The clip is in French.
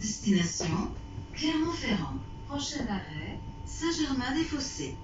Destination Clermont-Ferrand. Prochain arrêt Saint-Germain-des-Fossés.